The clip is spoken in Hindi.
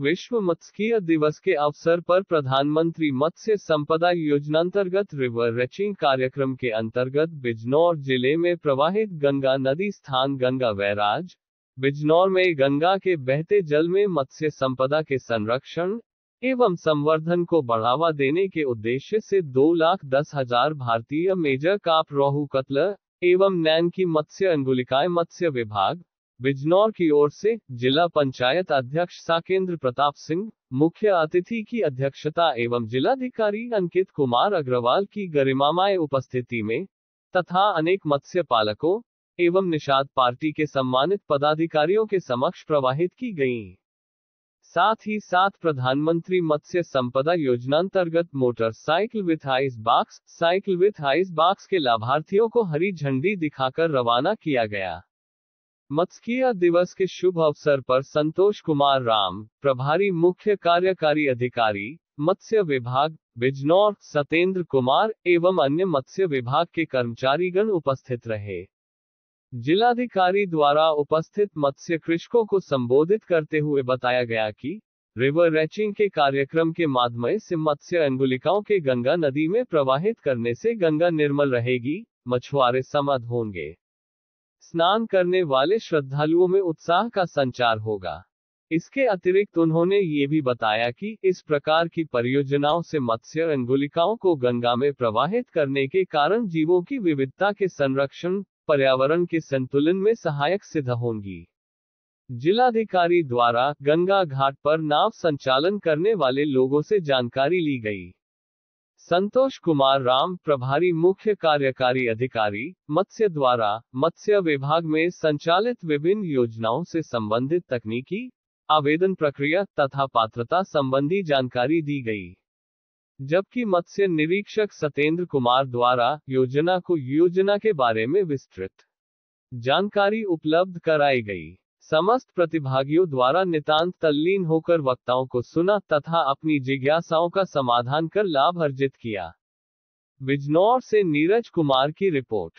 विश्व मत्स्यकीय दिवस के अवसर पर प्रधानमंत्री मत्स्य संपदा योजनांतर्गत रिवर रेचिंग कार्यक्रम के अंतर्गत बिजनौर ज़िले में प्रवाहित गंगा नदी स्थान गंगा वैराज बिजनौर में गंगा के बहते जल में मत्स्य संपदा के संरक्षण एवं संवर्धन को बढ़ावा देने के उद्देश्य से दो लाख दस हज़ार भारतीय मेजर काप रोहू कतल एवं नैन की मत्स्य अंगुलिकाएँ मत्स्य विभाग बिजनौर की ओर से जिला पंचायत अध्यक्ष साकेंद्र प्रताप सिंह, मुख्य अतिथि की अध्यक्षता एवं जिलाधिकारी अंकित कुमार अग्रवाल की गरिमामय उपस्थिति में, तथा अनेक मत्स्य पालकों एवं निषाद पार्टी के सम्मानित पदाधिकारियों के समक्ष प्रवाहित की गई। साथ ही साथ प्रधानमंत्री मत्स्य संपदा योजनांतर्गत motorcycle with ice box, cycle with ice box के लाभार्थियों को हरी झंडी दिखाकर रवाना किया गया। मत्स्यकीय दिवस के शुभ अवसर पर संतोष कुमार राम, प्रभारी मुख्य कार्यकारी अधिकारी, मत्स्य विभाग, बिजनौर, सतेंद्र कुमार एवं अन्य मत्स्य विभाग के कर्मचारीगण उपस्थित रहे। जिलाधिकारी द्वारा उपस्थित मत्स्य कृषकों को संबोधित करते हुए बताया गया कि, रिवर रैचिंग के कार्यक्रम के माध्यम से मत्स्य अंगुलिकाओं के गंगा नदी में प्रवाहित करने से गंगा निर्मल रहेगी, मछुआरे समद होंगे। स्नान करने वाले श्रद्धालुओं में उत्साह का संचार होगा। इसके अतिरिक्त उन्होंने ये भी बताया कि इस प्रकार की परियोजनाओं से मत्स्य अंगुलिकाओं को गंगा में प्रवाहित करने के कारण जीवों की विविधता के संरक्षण, पर्यावरण के संतुलन में सहायक सिद्ध होंगी। जिलाधिकारी द्वारा गंगा घाट पर नाव संचालन करने वाले लोगों से जानकारी ली गई। संतोष कुमार राम, प्रभारी मुख्य कार्यकारी अधिकारी, मत्स्य द्वारा, मत्स्य विभाग में संचालित विभिन्न योजनाओं से संबंधित तकनीकी, आवेदन प्रक्रिया तथा पात्रता संबंधी जानकारी दी गई। जबकि मत्स्य निरीक्षक सतेंद्र कुमार द्वारा योजना को, योजना के बारे में विस्तृत जानकारी उपलब्ध कराई गई। समस्त प्रतिभागियों द्वारा नितांत तल्लीन होकर वक्ताओं को सुना तथा अपनी जिज्ञासाओं का समाधान कर लाभ अर्जित किया। बिजनौर से नीरज कुमार की रिपोर्ट।